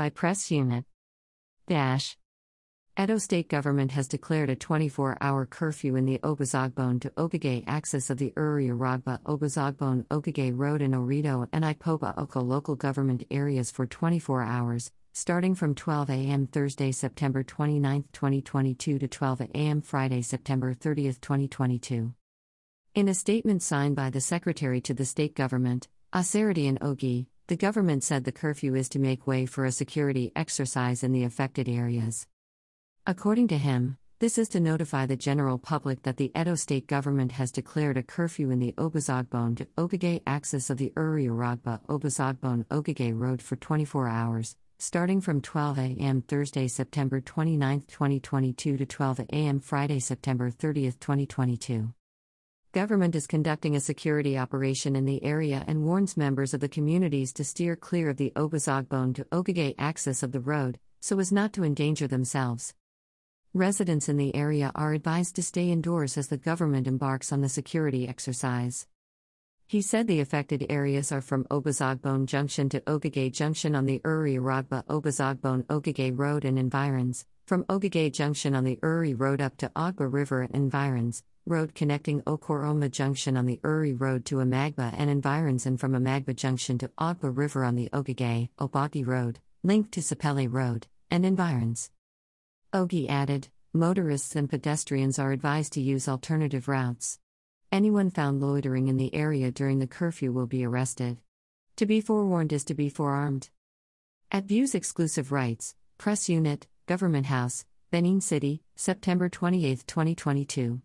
By Press Unit. Dash. Edo state government has declared a 24 hour curfew in the Obazagbon to Ogheghe axis of the Irhirhi Arogba Obazagbon Ogheghe Road in Oredo and Ikpoba Okha local government areas for 24 hours, starting from 12 a.m. Thursday, September 29, 2022 to 12 a.m. Friday, September 30, 2022. In a statement signed by the Secretary to the state government, Asarity and Ogie, the government said the curfew is to make way for a security exercise in the affected areas. According to him, this is to notify the general public that the Edo state government has declared a curfew in the Obazagbon to Ogheghe axis of the Irhirhi Arogba Obazagbon Ogheghe Road for 24 hours, starting from 12 a.m. Thursday, September 29, 2022 to 12 a.m. Friday, September 30, 2022. Government is conducting a security operation in the area and warns members of the communities to steer clear of the Obazagbon to Ogheghe axis of the road, so as not to endanger themselves. Residents in the area are advised to stay indoors as the government embarks on the security exercise. He said the affected areas are from Obazagbon Junction to Ogheghe Junction on the Irhirhi Arogba Obazagbon Ogheghe Road and environs, from Ogheghe Junction on the Irhirhi Road up to Ogba River and environs, road connecting Okoroma Junction on the Irhirhi Road to Amagba and environs, and from Amagba Junction to Ogba River on the Ogheghe Obaki Road, linked to Sapele Road, and environs. Ogie added, motorists and pedestrians are advised to use alternative routes. Anyone found loitering in the area during the curfew will be arrested. To be forewarned is to be forearmed. At Views Exclusive Rights, Press Unit, Government House, Benin City, September 28, 2022.